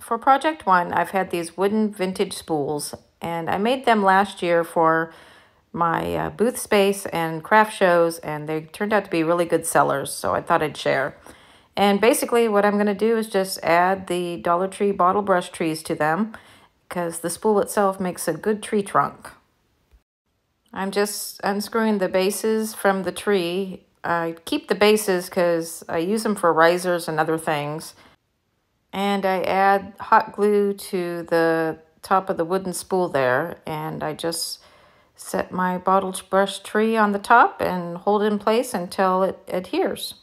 For project one, I've had these wooden vintage spools and I made them last year for my uh, booth space and craft shows and they turned out to be really good sellers so I thought I'd share. And basically what I'm going to do is just add the Dollar Tree bottle brush trees to them because the spool itself makes a good tree trunk. I'm just unscrewing the bases from the tree. I keep the bases because I use them for risers and other things. And I add hot glue to the top of the wooden spool there. And I just set my bottle brush tree on the top and hold it in place until it adheres.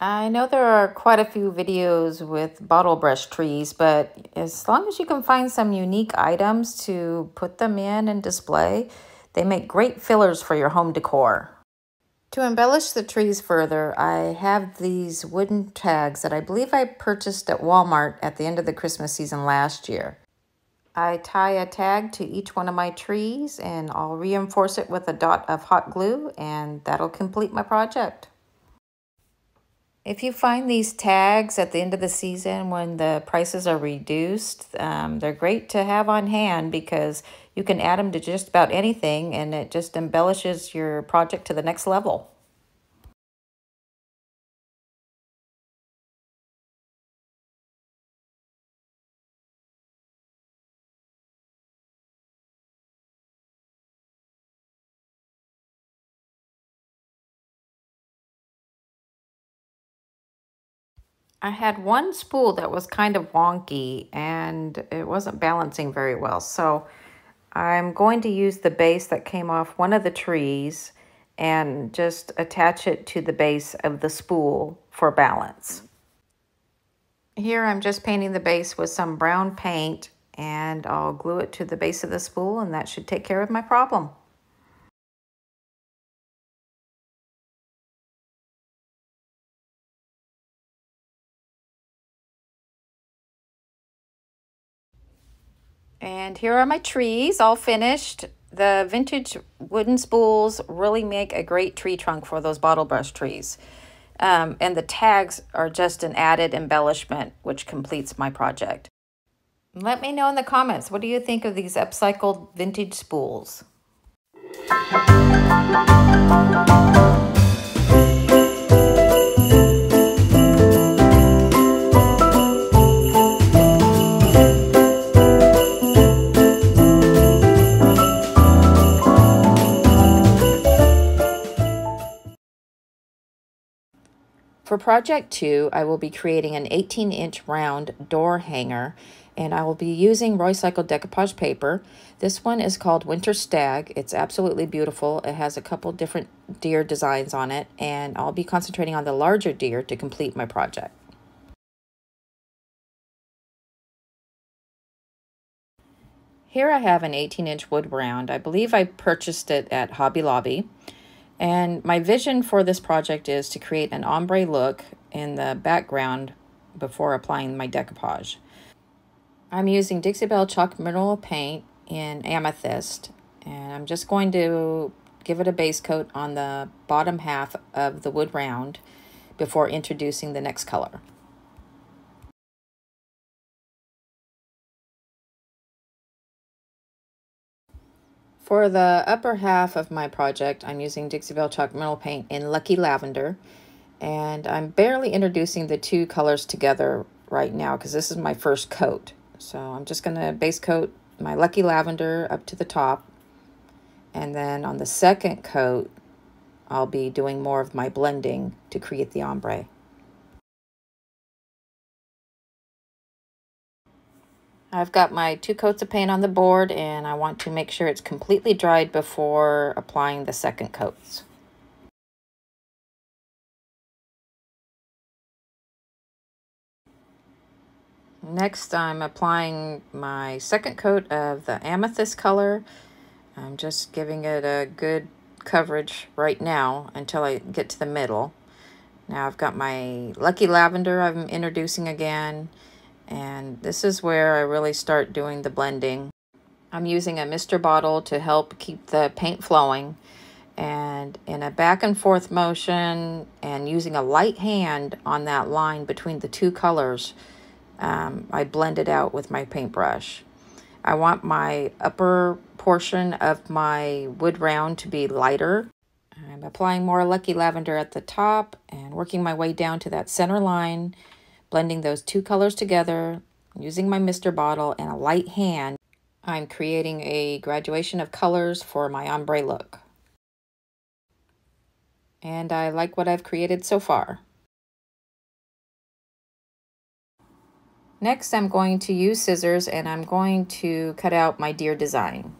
I know there are quite a few videos with bottle brush trees, but as long as you can find some unique items to put them in and display, they make great fillers for your home decor. To embellish the trees further, I have these wooden tags that I believe I purchased at Walmart at the end of the Christmas season last year. I tie a tag to each one of my trees and I'll reinforce it with a dot of hot glue and that'll complete my project. If you find these tags at the end of the season when the prices are reduced, um, they're great to have on hand because you can add them to just about anything and it just embellishes your project to the next level. I had one spool that was kind of wonky and it wasn't balancing very well. So I'm going to use the base that came off one of the trees and just attach it to the base of the spool for balance. Here I'm just painting the base with some brown paint and I'll glue it to the base of the spool and that should take care of my problem. And here are my trees all finished. The vintage wooden spools really make a great tree trunk for those bottle brush trees. Um, and the tags are just an added embellishment, which completes my project. Let me know in the comments, what do you think of these upcycled vintage spools? For project two, I will be creating an 18 inch round door hanger and I will be using Roycycled decoupage paper. This one is called Winter Stag. It's absolutely beautiful. It has a couple different deer designs on it and I'll be concentrating on the larger deer to complete my project. Here I have an 18 inch wood round. I believe I purchased it at Hobby Lobby. And my vision for this project is to create an ombre look in the background before applying my decoupage. I'm using Dixie Belle Chalk Mineral Paint in Amethyst, and I'm just going to give it a base coat on the bottom half of the wood round before introducing the next color. For the upper half of my project, I'm using Dixie Belle Chalk Mineral Paint in Lucky Lavender. And I'm barely introducing the two colors together right now because this is my first coat. So I'm just going to base coat my Lucky Lavender up to the top. And then on the second coat, I'll be doing more of my blending to create the ombre. I've got my two coats of paint on the board and I want to make sure it's completely dried before applying the second coats. Next, I'm applying my second coat of the amethyst color. I'm just giving it a good coverage right now until I get to the middle. Now I've got my Lucky Lavender I'm introducing again. And this is where I really start doing the blending. I'm using a mister bottle to help keep the paint flowing. And in a back and forth motion and using a light hand on that line between the two colors, um, I blend it out with my paintbrush. I want my upper portion of my wood round to be lighter. I'm applying more Lucky Lavender at the top and working my way down to that center line, blending those two colors together, using my mister bottle and a light hand. I'm creating a graduation of colors for my ombre look. And I like what I've created so far. Next, I'm going to use scissors and I'm going to cut out my deer design.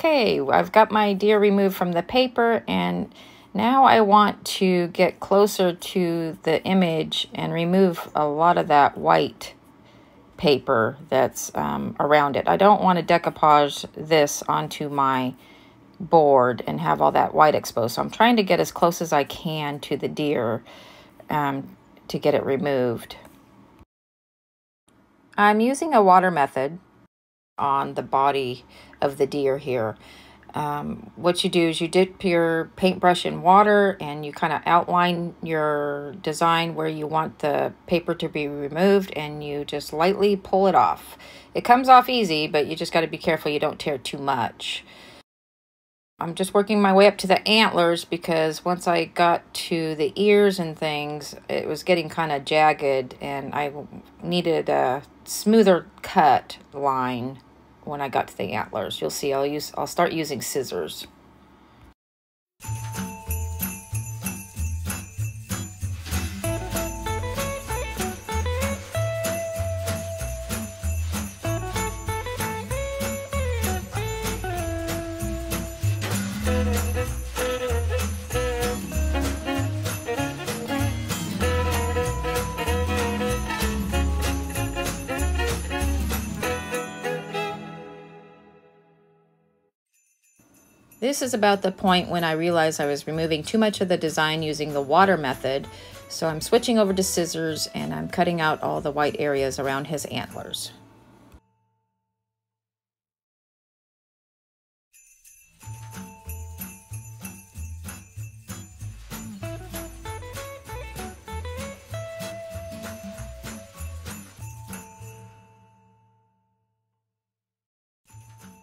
Okay, I've got my deer removed from the paper and now I want to get closer to the image and remove a lot of that white paper that's um, around it. I don't want to decoupage this onto my board and have all that white exposed. So I'm trying to get as close as I can to the deer um, to get it removed. I'm using a water method on the body of the deer here. Um, what you do is you dip your paintbrush in water and you kind of outline your design where you want the paper to be removed and you just lightly pull it off. It comes off easy, but you just got to be careful you don't tear too much. I'm just working my way up to the antlers because once I got to the ears and things, it was getting kind of jagged and I needed a smoother cut line when I got to the antlers. You'll see I'll use I'll start using scissors. This is about the point when I realized I was removing too much of the design using the water method. So I'm switching over to scissors and I'm cutting out all the white areas around his antlers.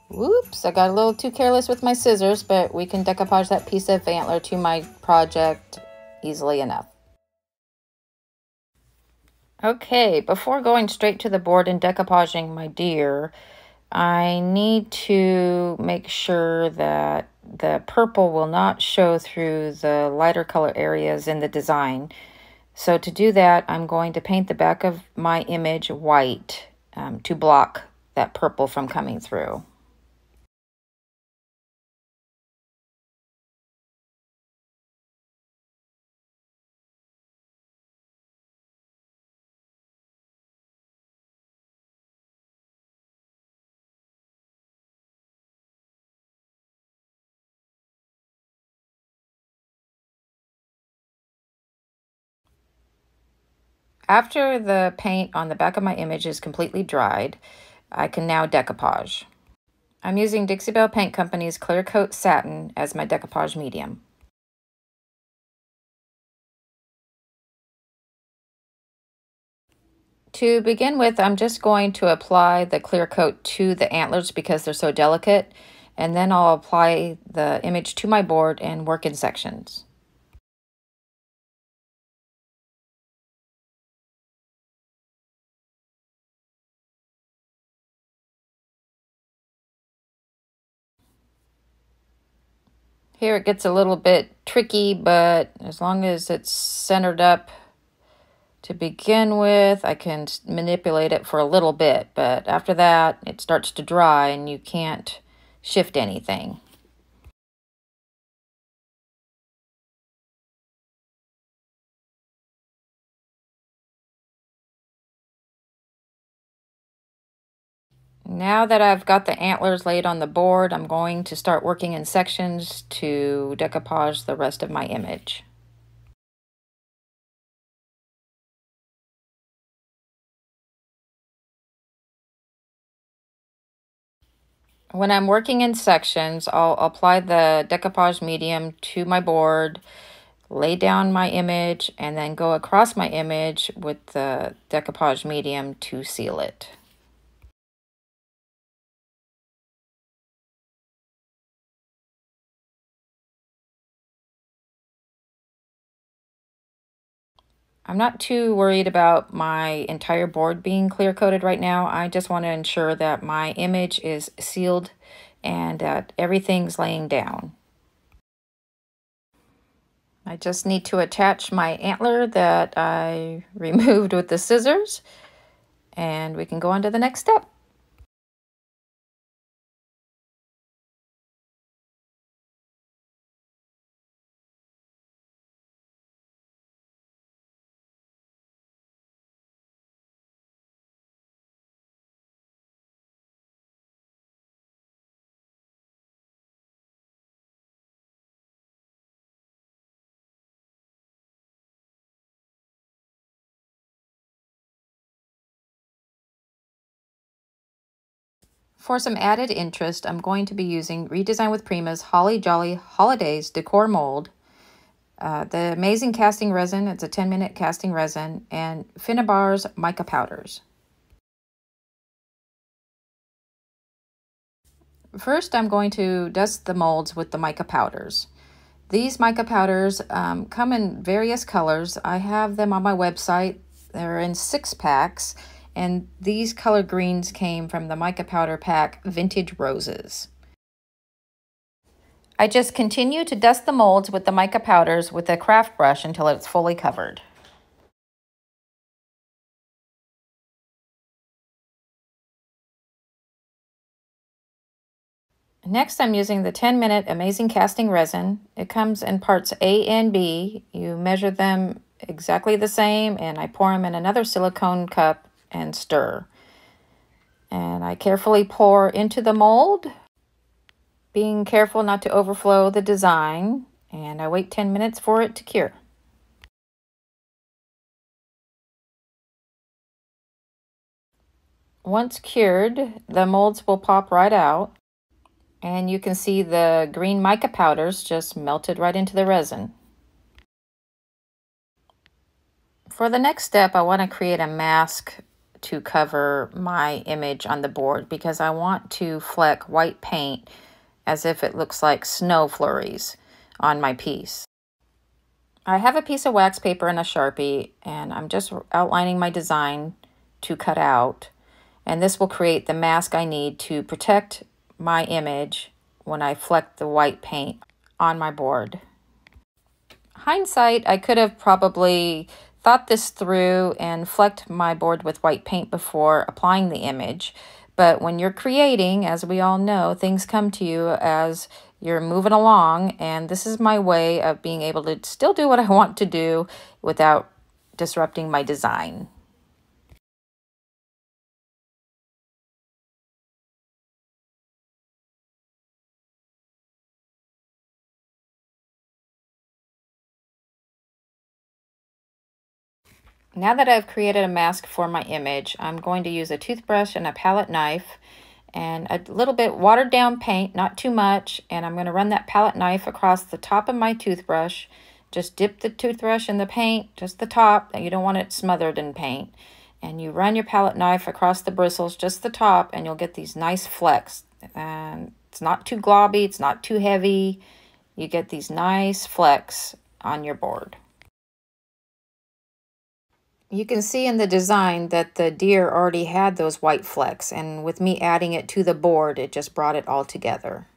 Whoops, I got a little too careless with my scissors, but we can decoupage that piece of antler to my project easily enough. Okay, before going straight to the board and decoupaging my deer, I need to make sure that the purple will not show through the lighter color areas in the design. So to do that, I'm going to paint the back of my image white um, to block that purple from coming through. After the paint on the back of my image is completely dried, I can now decoupage. I'm using Dixie Belle Paint Company's Clear Coat Satin as my decoupage medium. To begin with, I'm just going to apply the clear coat to the antlers because they're so delicate, and then I'll apply the image to my board and work in sections. Here it gets a little bit tricky, but as long as it's centered up to begin with, I can manipulate it for a little bit. But after that, it starts to dry and you can't shift anything. Now that I've got the antlers laid on the board, I'm going to start working in sections to decoupage the rest of my image. When I'm working in sections, I'll apply the decoupage medium to my board, lay down my image, and then go across my image with the decoupage medium to seal it. I'm not too worried about my entire board being clear coated right now. I just want to ensure that my image is sealed and that everything's laying down. I just need to attach my antler that I removed with the scissors and we can go on to the next step. For some added interest, I'm going to be using Redesign with Prima's Holly Jolly Holidays Decor Mold, uh, the Amazing Casting Resin, it's a 10 minute casting resin, and Finnabair's Mica Powders. First, I'm going to dust the molds with the mica powders. These mica powders um, come in various colors. I have them on my website. They're in six packs and these color greens came from the mica powder pack Vintage Roses. I just continue to dust the molds with the mica powders with a craft brush until it's fully covered. Next, I'm using the 10 minute Amazing Casting Resin. It comes in parts A and B. You measure them exactly the same, and I pour them in another silicone cup and stir. And I carefully pour into the mold, being careful not to overflow the design, and I wait 10 minutes for it to cure. Once cured, the molds will pop right out, and you can see the green mica powders just melted right into the resin. For the next step, I want to create a mask to cover my image on the board because I want to fleck white paint as if it looks like snow flurries on my piece. I have a piece of wax paper and a Sharpie and I'm just outlining my design to cut out and this will create the mask I need to protect my image when I fleck the white paint on my board. Hindsight, I could have probably thought this through and flecked my board with white paint before applying the image. But when you're creating, as we all know, things come to you as you're moving along. And this is my way of being able to still do what I want to do without disrupting my design. Now that I've created a mask for my image, I'm going to use a toothbrush and a palette knife and a little bit watered down paint, not too much, and I'm going to run that palette knife across the top of my toothbrush. Just dip the toothbrush in the paint, just the top, and you don't want it smothered in paint. And you run your palette knife across the bristles, just the top, and you'll get these nice flecks. And it's not too globby, it's not too heavy. You get these nice flecks on your board. You can see in the design that the deer already had those white flecks, and with me adding it to the board, it just brought it all together.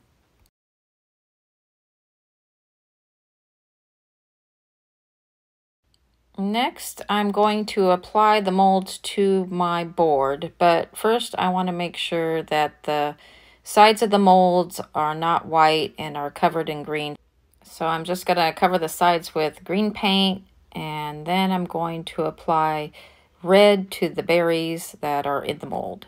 Next, I'm going to apply the molds to my board, but first I want to make sure that the sides of the molds are not white and are covered in green. So I'm just going to cover the sides with green paint and then I'm going to apply red to the berries that are in the mold.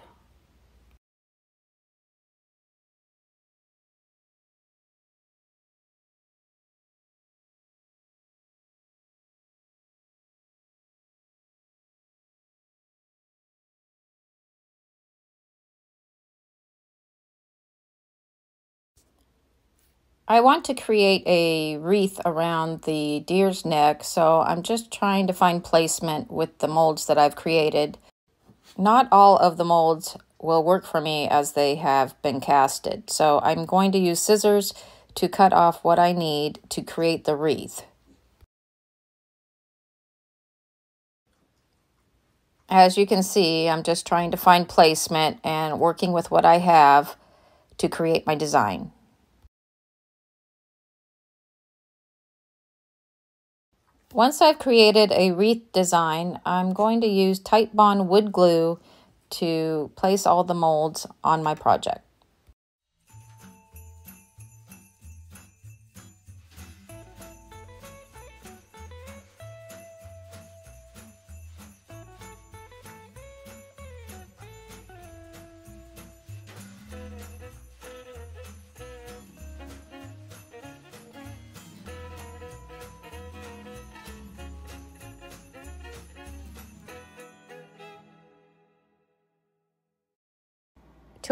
I want to create a wreath around the deer's neck, so I'm just trying to find placement with the molds that I've created. Not all of the molds will work for me as they have been casted, so I'm going to use scissors to cut off what I need to create the wreath. As you can see, I'm just trying to find placement and working with what I have to create my design. Once I've created a wreath design, I'm going to use Titebond wood glue to place all the molds on my project.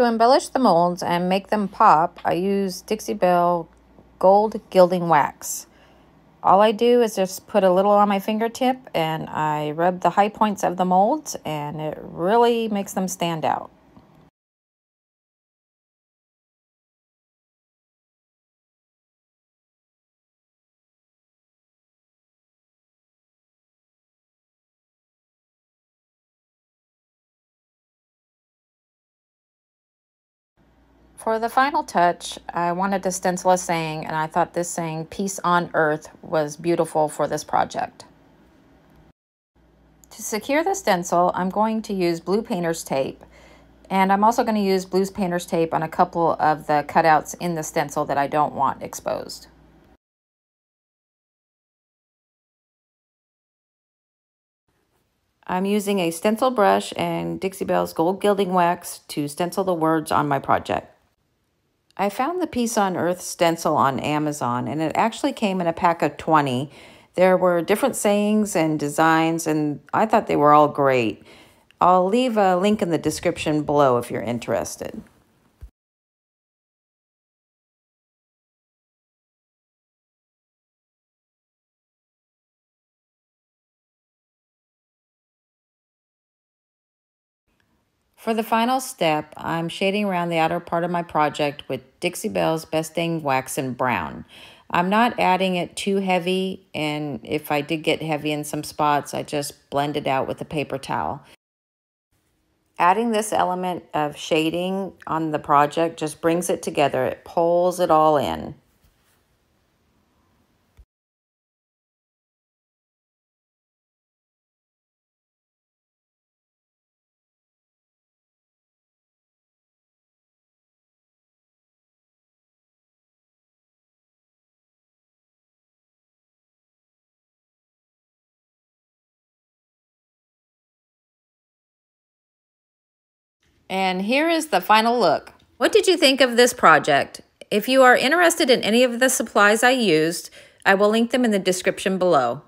To embellish the molds and make them pop, I use Dixie Belle Gold Gilding Wax. All I do is just put a little on my fingertip and I rub the high points of the molds and it really makes them stand out. For the final touch, I wanted to stencil a saying, and I thought this saying, Peace on Earth, was beautiful for this project. To secure the stencil, I'm going to use blue painter's tape, and I'm also going to use blue painter's tape on a couple of the cutouts in the stencil that I don't want exposed. I'm using a stencil brush and Dixie Belle's Gold Gilding Wax to stencil the words on my project. I found the Peace on Earth stencil on Amazon, and it actually came in a pack of 20. There were different sayings and designs, and I thought they were all great. I'll leave a link in the description below if you're interested. For the final step, I'm shading around the outer part of my project with Dixie Belle's Best Dang Wax in Brown. I'm not adding it too heavy, and if I did get heavy in some spots, I just blend it out with a paper towel. Adding this element of shading on the project just brings it together. It pulls it all in. And here is the final look. What did you think of this project? If you are interested in any of the supplies I used, I will link them in the description below.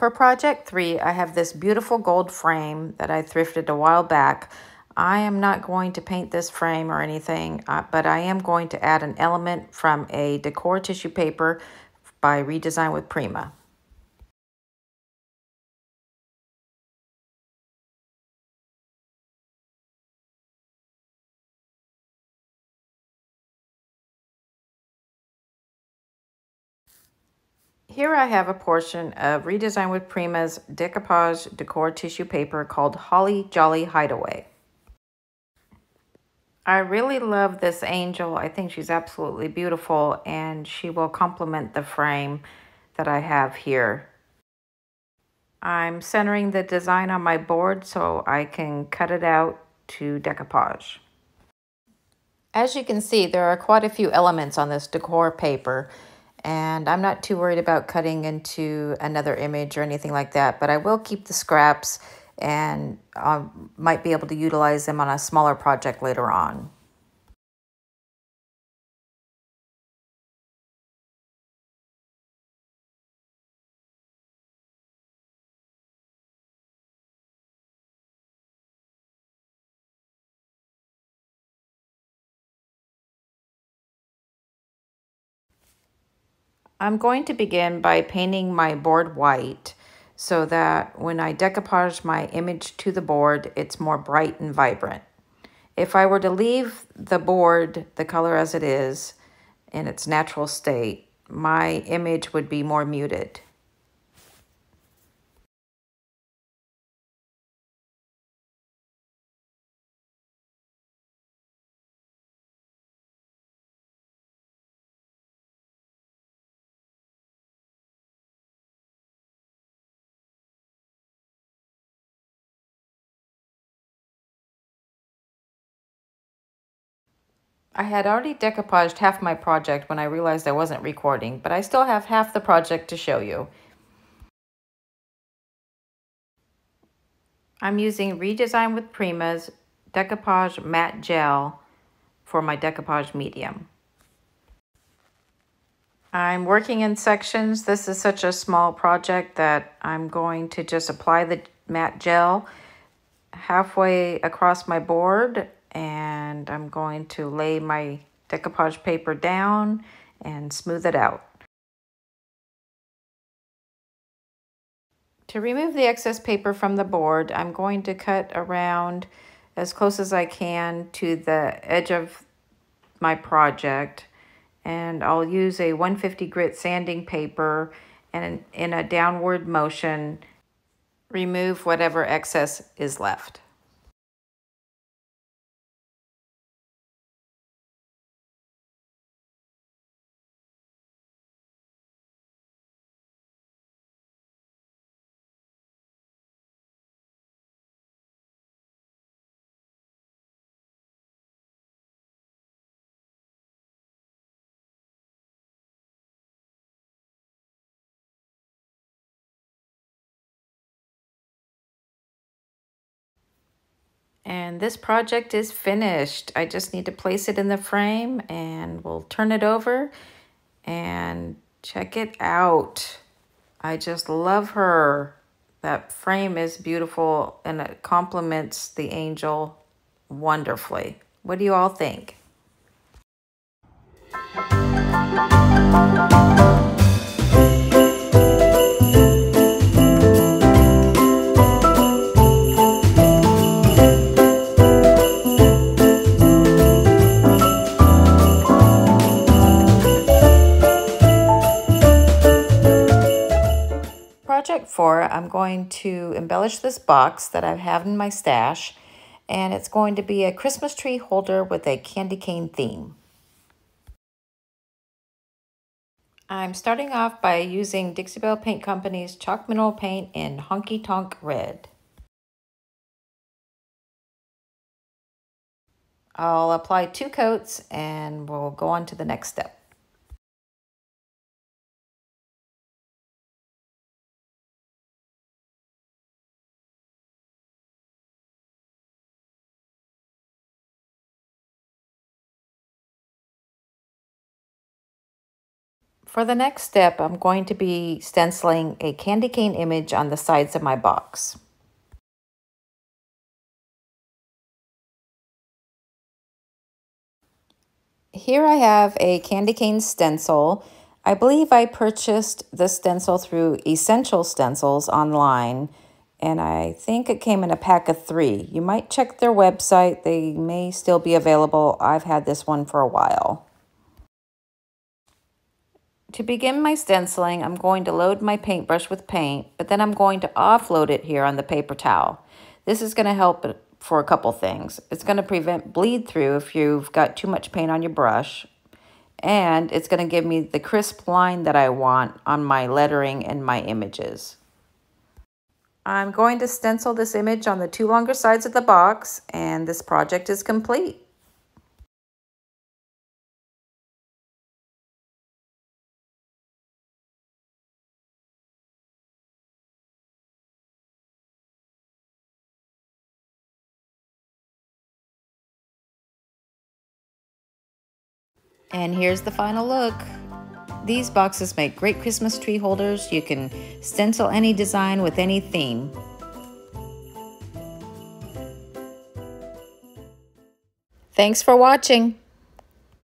For project three, I have this beautiful gold frame that I thrifted a while back. I am not going to paint this frame or anything, uh, but I am going to add an element from a decor tissue paper by Redesign with Prima. Here I have a portion of Redesign with Prima's decoupage decor tissue paper called Holly Jolly Hideaway. I really love this angel. I think she's absolutely beautiful and she will complement the frame that I have here. I'm centering the design on my board so I can cut it out to decoupage. As you can see, there are quite a few elements on this decor paper and I'm not too worried about cutting into another image or anything like that, but I will keep the scraps and I um, might be able to utilize them on a smaller project later on. I'm going to begin by painting my board white so that when I decoupage my image to the board, it's more bright and vibrant. If I were to leave the board the color as it is in its natural state, my image would be more muted. I had already decoupaged half my project when I realized I wasn't recording, but I still have half the project to show you. I'm using Redesign with Prima's Decoupage Matte Gel for my decoupage medium. I'm working in sections. This is such a small project that I'm going to just apply the matte gel halfway across my board and I'm going to lay my decoupage paper down and smooth it out. To remove the excess paper from the board, I'm going to cut around as close as I can to the edge of my project and I'll use a 150 grit sanding paper and in a downward motion remove whatever excess is left. And this project is finished. I just need to place it in the frame and we'll turn it over and check it out. I just love her. That frame is beautiful and it complements the angel wonderfully. What do you all think? I'm going to embellish this box that I have in my stash, and it's going to be a Christmas tree holder with a candy cane theme. I'm starting off by using Dixie Belle Paint Company's Chalk Mineral Paint in Honky Tonk Red. I'll apply two coats and we'll go on to the next step. For the next step, I'm going to be stenciling a candy cane image on the sides of my box. Here I have a candy cane stencil. I believe I purchased the stencil through Essential Stencils online, and I think it came in a pack of three. You might check their website. They may still be available. I've had this one for a while. To begin my stenciling, I'm going to load my paintbrush with paint, but then I'm going to offload it here on the paper towel. This is going to help for a couple things. It's going to prevent bleed through if you've got too much paint on your brush, and it's going to give me the crisp line that I want on my lettering and my images. I'm going to stencil this image on the two longer sides of the box, and this project is complete. And here's the final look. These boxes make great Christmas tree holders. You can stencil any design with any theme. Thanks for watching.